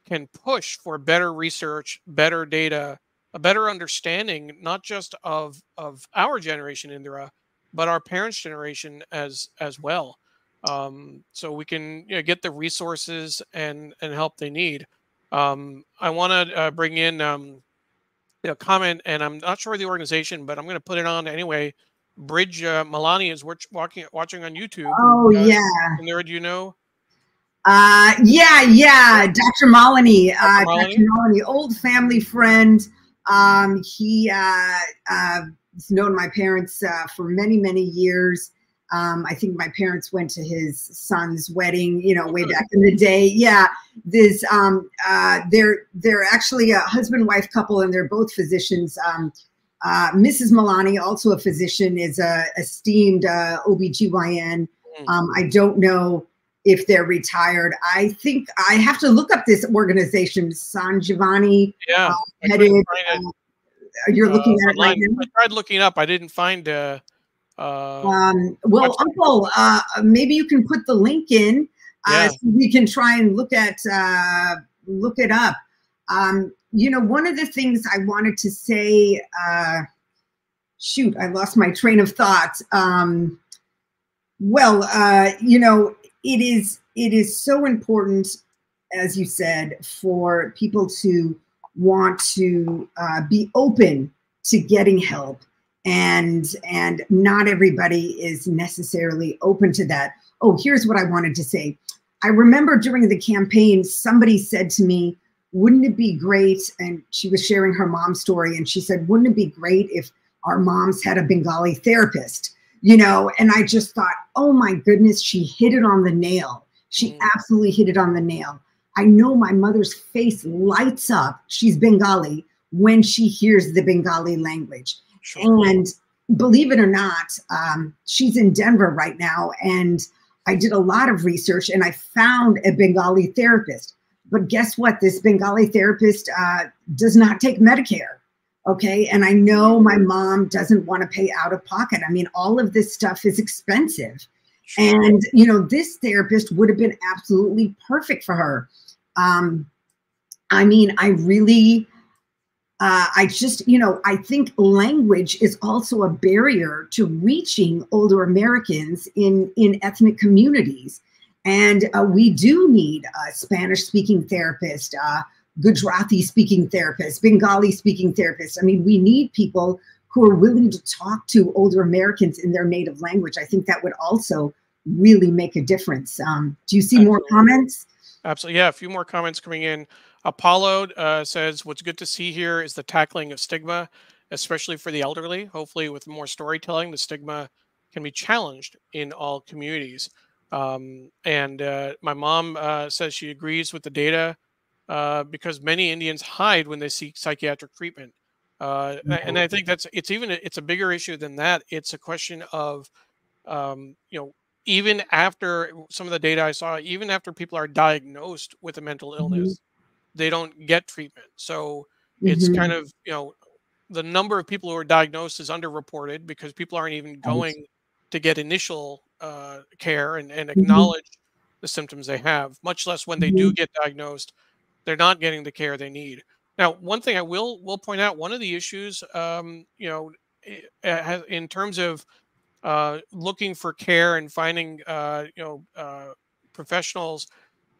can push for better research, better data, a better understanding, not just of of our generation, Indira, but our parents' generation as as well. Um, so we can you know, get the resources and and help they need. Um, I want to uh, bring in um, you know, comment, and I'm not sure the organization, but I'm going to put it on anyway. Bridge uh, Malani is watching watching on YouTube. Oh uh, yeah. There, do you know? Uh, yeah, yeah. Dr. Malani, uh, Dr. Malani, old family friend. Um, he uh, uh, known my parents uh, for many, many years. Um, I think my parents went to his son's wedding, you know, way back in the day. Yeah, this um, uh, they're they're actually a husband wife couple, and they're both physicians. Um, uh, Mrs. Malani, also a physician, is a esteemed uh, OBGYN. Hmm. Um, I don't know if they're retired. I think I have to look up this organization, San Giovanni. Yeah, uh, headed, uh, you're looking at it right now. I tried looking up. I didn't find. Uh, uh, um, well, Uncle, uh, maybe you can put the link in. Uh, yeah. so we can try and look at uh, look it up. Um, you know, one of the things I wanted to say. Uh, shoot, I lost my train of thought. Um, well, uh, you know, it is it is so important, as you said, for people to want to uh, be open to getting help. And and not everybody is necessarily open to that. Oh here's what i wanted to say. I remember during the campaign somebody said to me wouldn't it be great and she was sharing her mom's story and she said wouldn't it be great if our moms had a bengali therapist? You know and i just thought oh my goodness she hit it on the nail. She mm. absolutely hit it on the nail i know my mother's face lights up she's bengali when she hears the bengali language Sure. And believe it or not, um, she's in Denver right now. And I did a lot of research and I found a Bengali therapist. But guess what? This Bengali therapist uh, does not take Medicare. Okay. And I know my mom doesn't want to pay out of pocket. I mean, all of this stuff is expensive. And, you know, this therapist would have been absolutely perfect for her. Um, I mean, I really uh, I just, you know, I think language is also a barrier to reaching older Americans in, in ethnic communities. And uh, we do need a Spanish speaking therapist, uh, Gujarati speaking therapist, Bengali speaking therapist. I mean, we need people who are willing to talk to older Americans in their native language. I think that would also really make a difference. Um, do you see Absolutely. more comments? Absolutely. Yeah, a few more comments coming in. Apollo uh, says, What's good to see here is the tackling of stigma, especially for the elderly. Hopefully, with more storytelling, the stigma can be challenged in all communities. Um, and uh, my mom uh, says she agrees with the data uh, because many Indians hide when they seek psychiatric treatment. Uh, and I think that's it's even it's a bigger issue than that. It's a question of um, you know even after some of the data I saw, even after people are diagnosed with a mental illness, mm-hmm. they don't get treatment. So mm-hmm. it's kind of, you know, the number of people who are diagnosed is underreported because people aren't even going to get initial uh, care and, and mm-hmm. acknowledge mm-hmm. the symptoms they have, much less when they do mm-hmm. get diagnosed, they're not getting the care they need. Now, one thing I will will point out, one of the issues, um, you know, in terms of uh, looking for care and finding uh, you know uh, professionals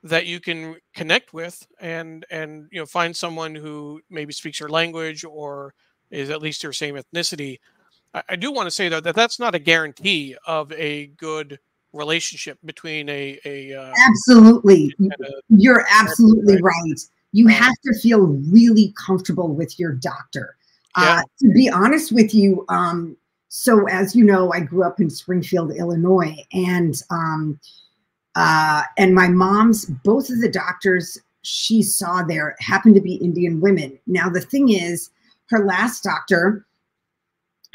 that you can connect with and and you know find someone who maybe speaks your language or is at least your same ethnicity. I, I do want to say though that that's not a guarantee of a good relationship between a a uh, absolutely a, you're absolutely right. right. You have to feel really comfortable with your doctor. Yeah. Uh, to be honest with you, um, so as you know, I grew up in Springfield, Illinois, and um, uh, and my mom's both of the doctors she saw there happened to be Indian women. Now the thing is, her last doctor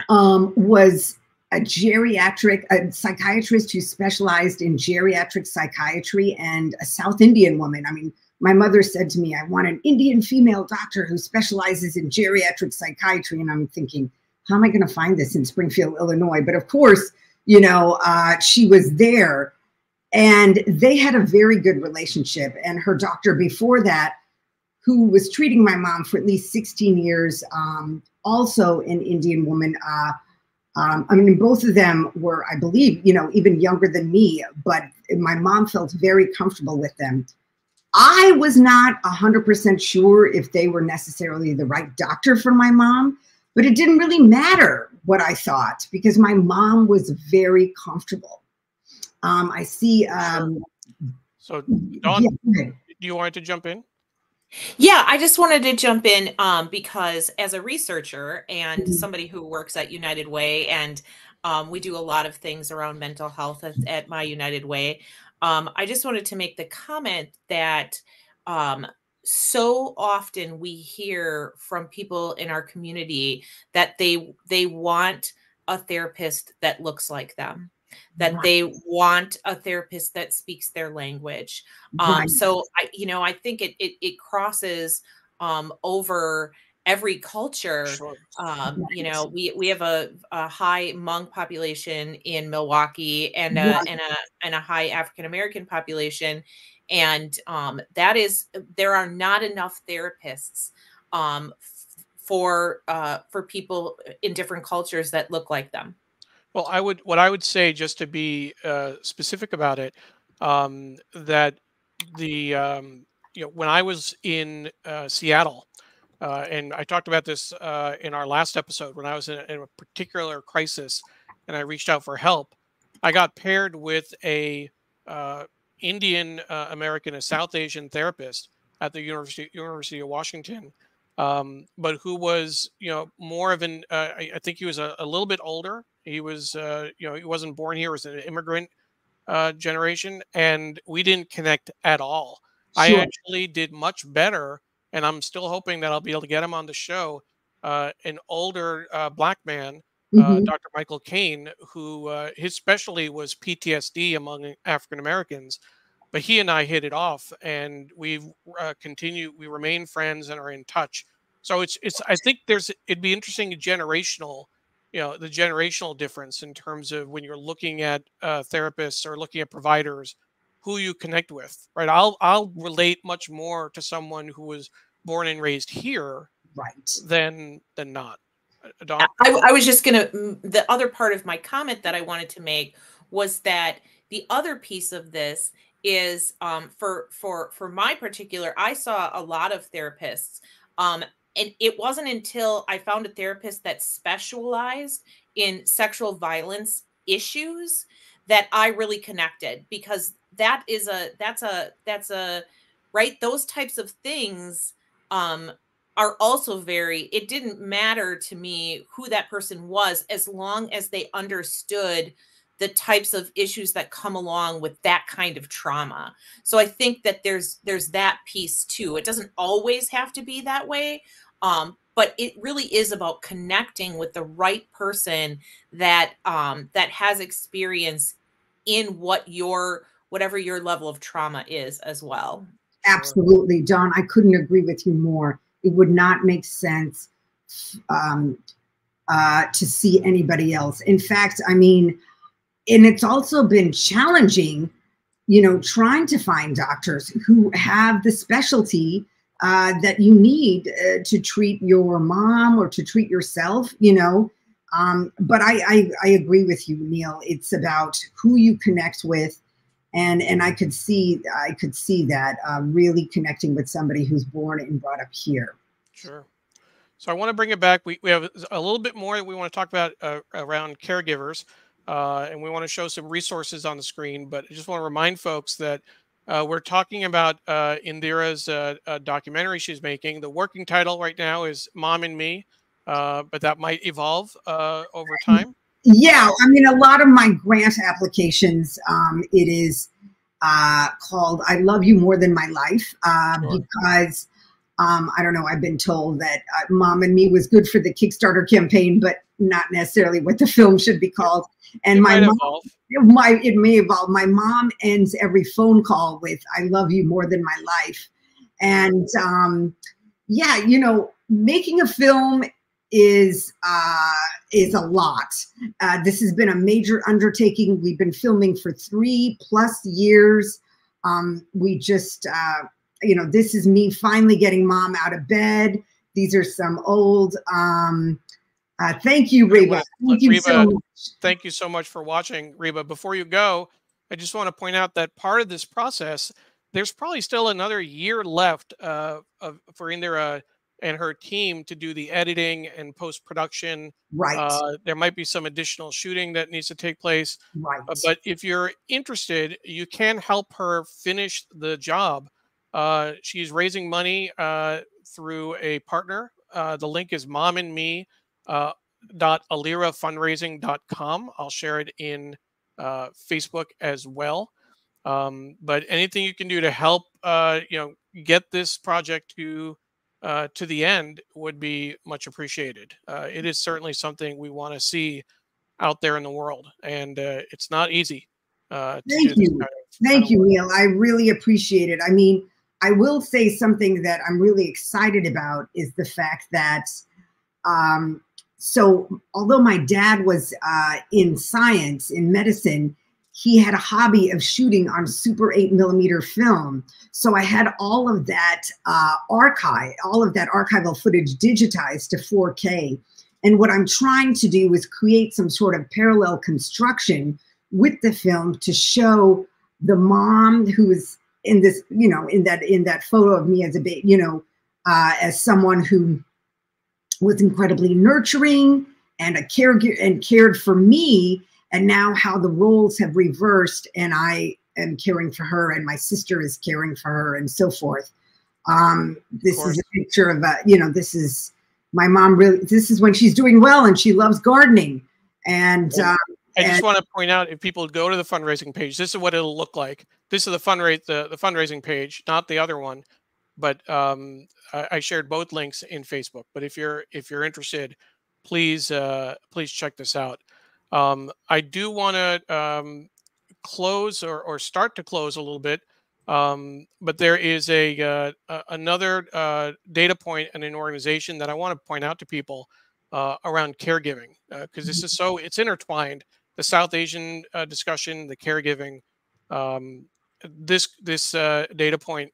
um, was a geriatric a psychiatrist who specialized in geriatric psychiatry and a South Indian woman. I mean, my mother said to me, "I want an Indian female doctor who specializes in geriatric psychiatry," and I'm thinking how am I going to find this in Springfield, Illinois? But of course, you know, uh, she was there and they had a very good relationship. And her doctor before that, who was treating my mom for at least 16 years, um, also an Indian woman. Uh, um, I mean, both of them were, I believe, you know, even younger than me, but my mom felt very comfortable with them. I was not 100% sure if they were necessarily the right doctor for my mom, but it didn't really matter what I thought because my mom was very comfortable. Um, I see. Um, so, Dawn, yeah, do you want to jump in? Yeah, I just wanted to jump in um, because as a researcher and Mhm. somebody who works at United Way, and um, we do a lot of things around mental health at, at my United Way, um, I just wanted to make the comment that um, so often we hear from people in our community that they they want a therapist that looks like them that Right. they want a therapist that speaks their language um Right. so i you know i think it it, it crosses um over every culture Sure. um you know we we have a, a high Hmong population in milwaukee and a Right. and a and a high african american population and um that is there are not enough therapists um f- for uh for people in different cultures that look like them Well, I would what I would say just to be uh, specific about it, um, that the um, you know when I was in uh, Seattle, uh, and I talked about this uh, in our last episode when I was in a, in a particular crisis, and I reached out for help. I got paired with a uh, Indian uh, American, a South Asian therapist at the University University of Washington, um, but who was you know more of an uh, I, I think he was a, a little bit older. He was uh, you know he wasn't born here; he was an immigrant uh, generation, and we didn't connect at all. I actually did much better, and I'm still hoping that I'll be able to get him on the show. Uh, an older uh, black man, uh, Mhm. Dr. Michael Kane, who uh, his specialty was PTSD among African Americans, but he and I hit it off, and we've uh, continued. We remain friends and are in touch. So it's it's. I think there's it'd be interesting generational, you know, the generational difference in terms of when you're looking at uh, therapists or looking at providers, who you connect with, right? I'll I'll relate much more to someone who was born and raised here Right. than than not. I, I was just gonna. The other part of my comment that I wanted to make was that the other piece of this is um, for for for my particular. I saw a lot of therapists, um, and it wasn't until I found a therapist that specialized in sexual violence issues that I really connected because that is a that's a that's a right those types of things um are also very it didn't matter to me who that person was as long as they understood the types of issues that come along with that kind of trauma. So i think that there's there's that piece too. It doesn't always have to be that way um, but it really is about connecting with the right person that um, that has experience in what your whatever your level of trauma is as well Absolutely, Dawn. I couldn't agree with you more. It would not make sense um, uh, to see anybody else. In fact, I mean, and it's also been challenging, you know, trying to find doctors who have the specialty uh, that you need uh, to treat your mom or to treat yourself, you know. Um, but I, I, I agree with you, Neil. It's about who you connect with and and I could see I could see that uh, really connecting with somebody who's born and brought up here. Sure. So I want to bring it back. We, we have a little bit more that we want to talk about uh, around caregivers, uh, and we want to show some resources on the screen. But I just want to remind folks that uh, we're talking about uh, Indira's uh, documentary she's making. The working title right now is "Mom and Me," uh, but that might evolve uh, over time. Yeah, I mean, a lot of my grant applications, um, it is uh, called "I Love You More Than My Life" uh, Sure. because um, I don't know. I've been told that uh, "Mom and Me" was good for the Kickstarter campaign, but not necessarily what the film should be called. And It my mom, evolve. my it may evolve. My mom ends every phone call with "I love you more than my life," and um, yeah, you know, making a film is uh, is a lot. Uh, this has been a major undertaking. We've been filming for three plus years. Um, we just, uh, you know, this is me finally getting mom out of bed. These are some old. Um, uh, thank you, Reba. Thank you Reba, so much. Thank you so much for watching, Reba. Before you go, I just want to point out that part of this process, there's probably still another year left uh, of, for Indira and her team to do the editing and post production. Right. Uh, there might be some additional shooting that needs to take place. right. Uh, but if you're interested, you can help her finish the job. Uh, she's raising money uh, through a partner. Uh, the link is mom and me uh, dot alirafundraising.com. I'll share it in uh, Facebook as well. Um, but anything you can do to help, uh, you know, get this project to uh, to the end would be much appreciated. Uh, it is certainly something we want to see out there in the world, and uh, it's not easy. Uh, Thank you. kind of- Thank you. Neil. I really appreciate it. I mean, I will say something that I'm really excited about is the fact that, um, so although my dad was uh, in science, in medicine, he had a hobby of shooting on super 8 millimeter film. So I had all of that uh, archive, all of that archival footage digitized to 4K. And what I'm trying to do is create some sort of parallel construction with the film to show the mom who is in this, you know, in that in that photo of me as a baby, you know, uh, as someone who was incredibly nurturing and a caregiver and cared for me, and now how the roles have reversed, and I am caring for her, and my sister is caring for her, and so forth. Um, this is a picture of a, you know, this is my mom. Really, this is when she's doing well, and she loves gardening, and. Yeah. Um, I just want to point out if people go to the fundraising page, this is what it'll look like. This is the fundraise the, the fundraising page, not the other one. But um, I, I shared both links in Facebook. But if you're if you're interested, please uh, please check this out. Um, I do want to um, close or, or start to close a little bit. Um, but there is a uh, another uh, data point and an organization that I want to point out to people uh, around caregiving because this is so it's intertwined the South Asian uh, discussion, the caregiving, um, this this uh, data point,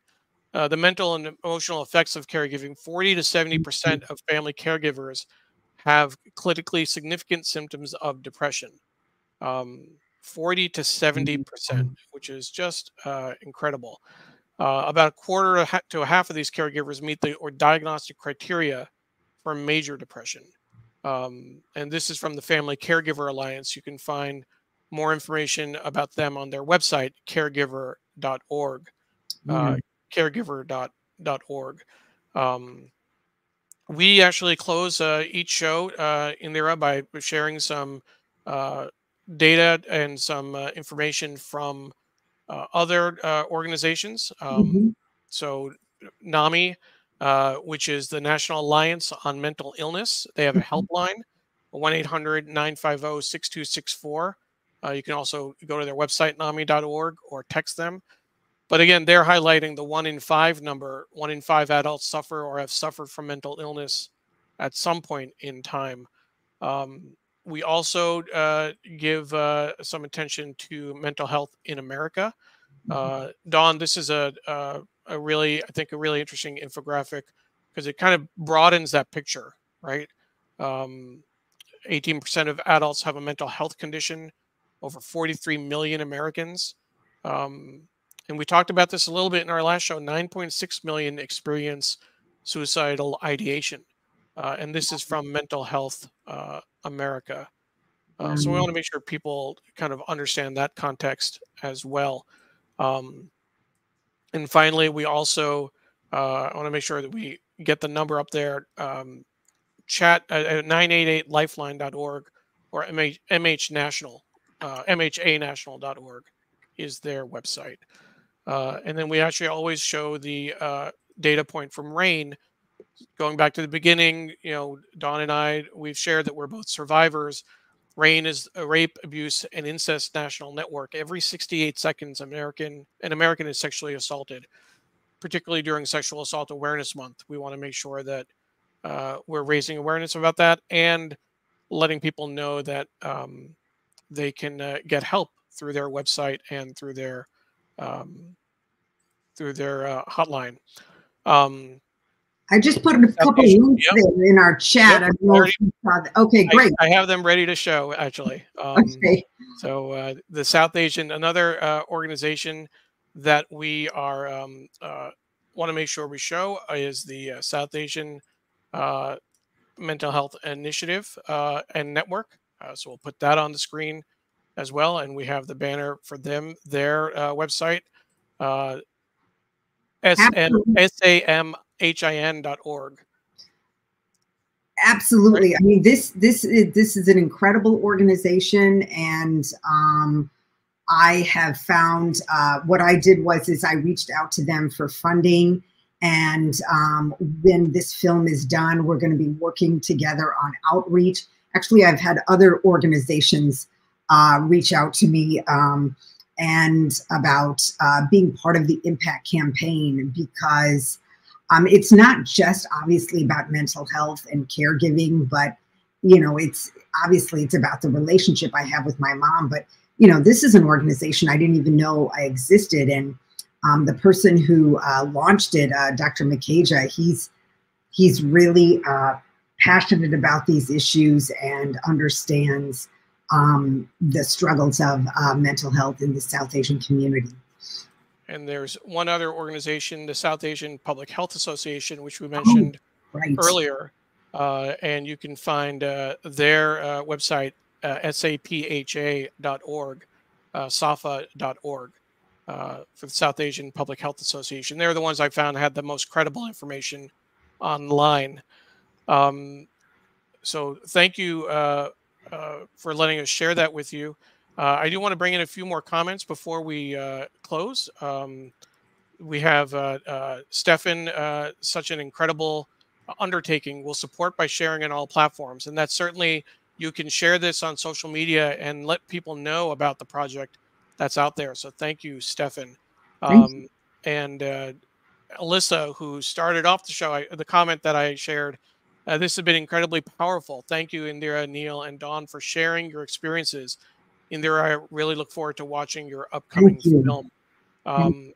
uh, the mental and emotional effects of caregiving. Forty to seventy percent of family caregivers have clinically significant symptoms of depression. Um, Forty to seventy percent, which is just uh, incredible. Uh, about a quarter to a half of these caregivers meet the or diagnostic criteria for major depression. Um, and this is from the Family Caregiver Alliance. You can find more information about them on their website, caregiver.org. Uh, caregiver.org. Um, we actually close uh, each show uh, in there by sharing some uh, data and some uh, information from uh, other uh, organizations. Um, Mhm. so NAMI, uh, which is the National Alliance on Mental Illness, they have a Mhm. helpline, 1-800-950-6264. Uh, you can also go to their website, NAMI.org, or text them. But again, they're highlighting the one in five number. One in five adults suffer or have suffered from mental illness at some point in time. Um, we also uh, give uh, some attention to mental health in America. Uh, Dawn, this is a, a a really, I think, a really interesting infographic because it kind of broadens that picture, right? Um, 18% of adults have a mental health condition, over 43 million Americans. Um, and we talked about this a little bit in our last show 9.6 million experience suicidal ideation. Uh, and this is from Mental Health uh, America. Uh, so we Mhm. want to make sure people kind of understand that context as well. Um, and finally, we also uh, want to make sure that we get the number up there. Um, chat at, at 988lifeline.org or MH, MH National, uh, MHAnational.org is their website. Uh, and then we actually always show the uh, data point from RAINN. Going back to the beginning, you know, Dawn and I, we've shared that we're both survivors. RAINN is a rape, abuse, and incest national network. Every 68 seconds, American an American is sexually assaulted, particularly during Sexual Assault Awareness Month. We want to make sure that uh, we're raising awareness about that and letting people know that um, they can uh, get help through their website and through their um, through their uh, hotline. Um, I just put a couple links yep. there in our chat. Yep. Okay, great. I, I, have them ready to show actually. Um, okay. So uh, the South Asian, another uh, organization that we are um, uh, want to make sure we show is the uh, South Asian uh, Mental Health Initiative uh, and Network. so we'll put that on the screen as well, and we have the banner for them, their website, uh, samhin.org. Absolutely. I mean, this this is this is an incredible organization, and um, I have found uh, what I did was is I reached out to them for funding, and um, when this film is done, we're going to be working together on outreach. Actually, I've had other organizations uh, reach out to me um, and about uh, being part of the impact campaign because um, it's not just obviously about mental health and caregiving, but you know, it's obviously it's about the relationship I have with my mom. But you know, this is an organization I didn't even know I existed, and um, the person who uh, launched it, uh, Dr. Makhija, he's he's really uh, passionate about these issues and understands um, the struggles of uh, mental health in the South Asian community. And there's one other organization, the South Asian Public Health Association, which we mentioned oh, right. earlier. Uh, and you can find uh, their uh, website, uh, sapha.org, uh, sapha.org, uh, for the South Asian Public Health Association. They're the ones I found had the most credible information online. Um, so thank you uh, for letting us share that with you. Uh, I do want to bring in a few more comments before we uh, close. Um, we have uh, uh Stefan, uh, such an incredible undertaking. We'll support by sharing on all platforms, and that's certainly you can share this on social media and let people know about the project that's out there. So thank you, Stefan. Um, and uh, Alyssa, who started off the show, I, the comment that I shared. Uh, this has been incredibly powerful. Thank you, Indira, Neil, and Dawn, for sharing your experiences in there, I really look forward to watching your upcoming you. film. Um,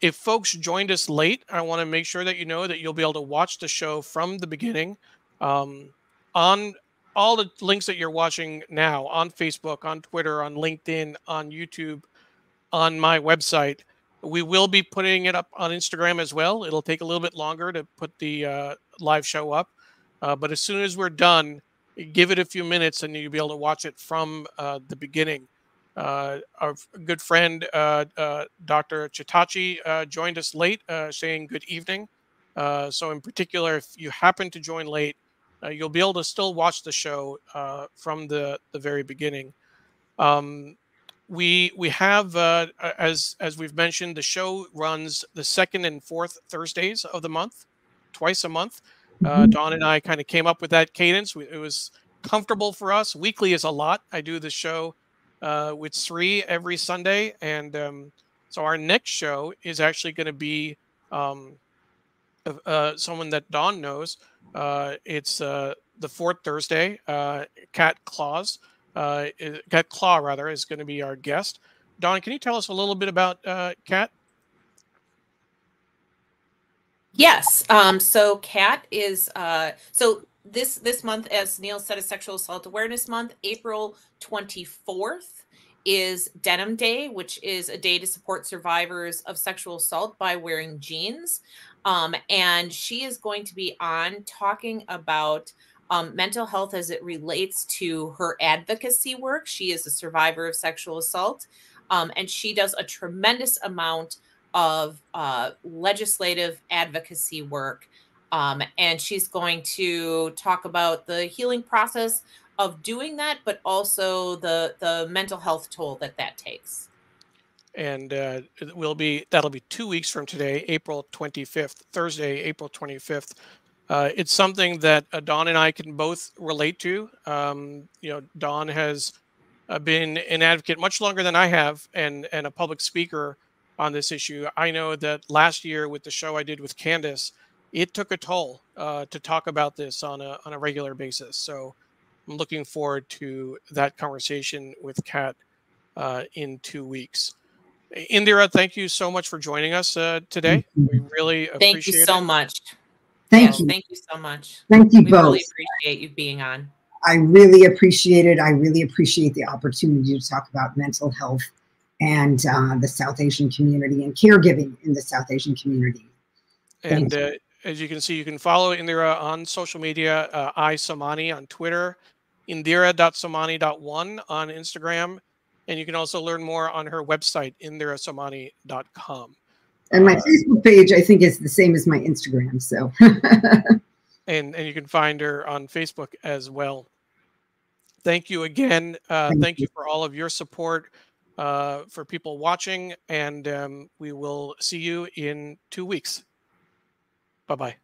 if folks joined us late, I want to make sure that you know that you'll be able to watch the show from the beginning um, on all the links that you're watching now on Facebook, on Twitter, on LinkedIn, on YouTube, on my website. We will be putting it up on Instagram as well. It'll take a little bit longer to put the uh, live show up, uh, but as soon as we're done, give it a few minutes and you'll be able to watch it from uh, the beginning. Uh, our good friend uh, uh Dr. Chitachi uh, joined us late, uh, saying good evening. so, in particular, if you happen to join late, you'll be able to still watch the show from the, the very beginning. Um, we we have as as we've mentioned, the show runs the second and fourth Thursdays of the month, twice a month. Uh, Dawn and I kind of came up with that cadence. It was comfortable for us. Weekly is a lot. I do the show uh, with Sri every Sunday, and um, so our next show is actually going to be um, uh, someone that Dawn knows. Uh, it's uh, the fourth Thursday. Uh, Cat Claus, Cat Claw rather, is going to be our guest. Dawn, can you tell us a little bit about Cat? Yes. Um, so Cat is uh, so this this month, as Neil said, is Sexual Assault Awareness Month. April twenty fourth is Denim Day, which is a day to support survivors of sexual assault by wearing jeans. Um, and she is going to be on talking about um, mental health as it relates to her advocacy work. She is a survivor of sexual assault, um, and she does a tremendous amount of uh, legislative advocacy work. Um, and she's going to talk about the healing process of doing that, but also the the mental health toll that that takes. And uh, will be that'll be two weeks from today, April 25th, Thursday, April 25th. Uh, it's something that uh, Dawn and I can both relate to. Um, you know, Dawn has uh, been an advocate much longer than I have, and and a public speaker on this issue. I know that last year with the show I did with Candace, it took a toll uh, to talk about this on a on a regular basis. So I'm looking forward to that conversation with Kat uh, in two weeks. Indira, thank you so much for joining us uh, today. We really appreciate Thank you so it. much. Thank Yes, you. Thank you so much. Thank you We both. really appreciate you being on. I really appreciate it. I really appreciate the opportunity to talk about mental health and uh, the South Asian community and caregiving in the South Asian community. And uh, as you can see, you can follow Indira on social media, uh, I Somani on Twitter, indira.somani.one on Instagram, and you can also learn more on her website, indirasomani.com. And my Uh, Facebook page, I think, is the same as my Instagram. So And, and you can find her on Facebook as well. Thank you again. Uh, Thank thank you for all of your support uh, for people watching, and um, we will see you in two weeks. Bye bye.